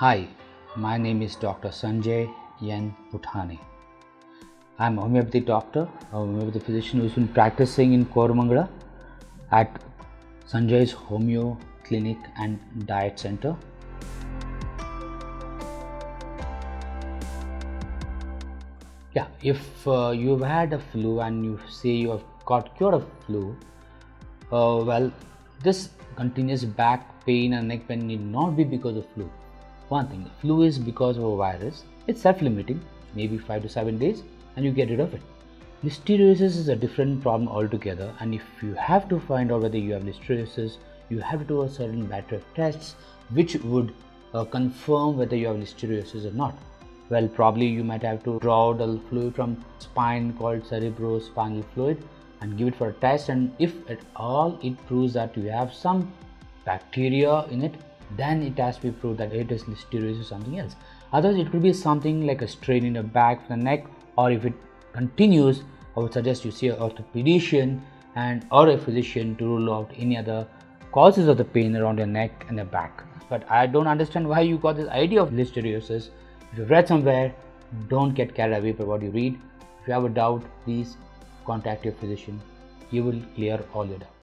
Hi, my name is Dr. Sanjay Yen Phutane. I'm a homeopathy doctor, a homeopathy physician who's been practicing in Koramangala at Sanjay's Homeo Clinic and Diet Center. Yeah, if uh, you've had a flu and you say you have got cured of flu, uh, well, this continuous back pain and neck pain need not be because of flu. One thing, flu is because of a virus. It's self-limiting, maybe five to seven days, and you get rid of it. Listeriosis is a different problem altogether, and if you have to find out whether you have listeriosis, you have to do a certain battery of tests which would uh, confirm whether you have listeriosis or not. Well, probably you might have to draw the fluid from spine called cerebrospinal fluid and give it for a test. And if at all it proves that you have some bacteria in it, then it has to be proved that it is listeriosis or something else. Otherwise, it could be something like a strain in the back of the neck, or if it continues, I would suggest you see an orthopedician and or a physician to rule out any other causes of the pain around your neck and the back. But I don't understand why you got this idea of listeriosis. If you've read somewhere, don't get carried away by what you read. If you have a doubt, please contact your physician. He will clear all your doubts.